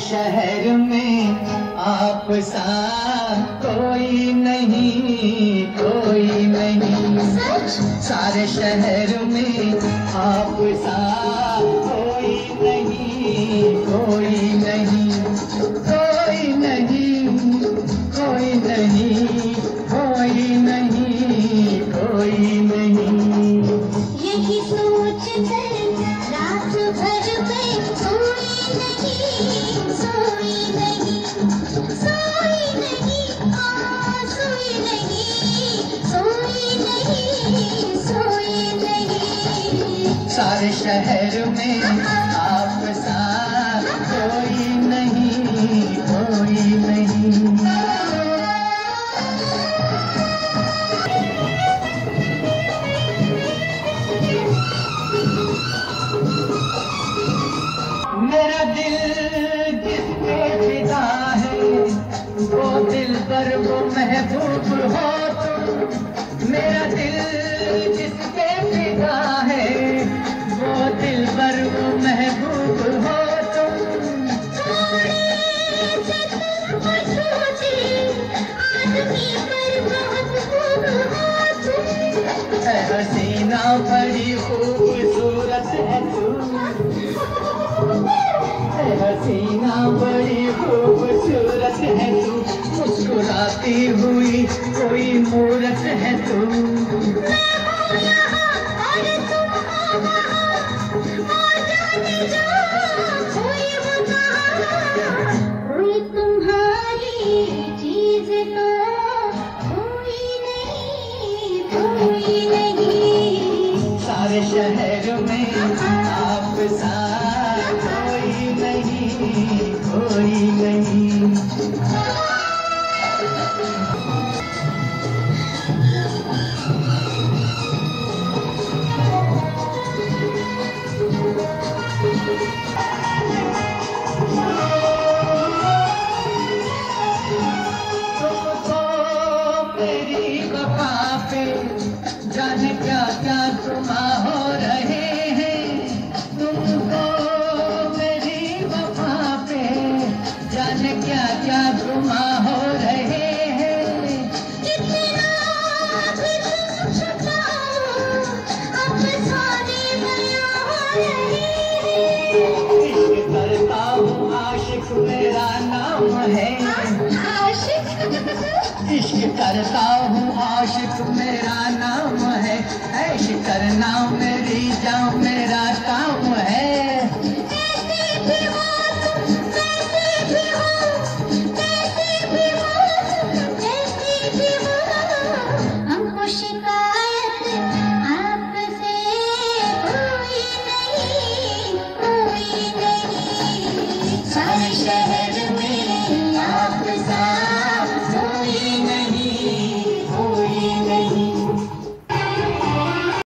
शहर में आप सा कोई नहीं कोई नहीं। सारे शहर में आप सा शहर में आप सा कोई नहीं कोई नहीं। मेरा दिल पे फिदा है? वो दिल पर वो महबूब हो तुम। हसीना बड़ी खूबसूरत है तू हसीना बड़ी खूबसूरत है तू मुस्कुराती हुई कोई मूरत है तू। नहीं सारे शहर में आप कोई नहीं कोई नहीं। तुमको मेरी वफा पे जाने क्या क्या रहे इश्क करता हूँ आशिक मेरा नाम है। ऐश करना मेरी जाओ मेरा काम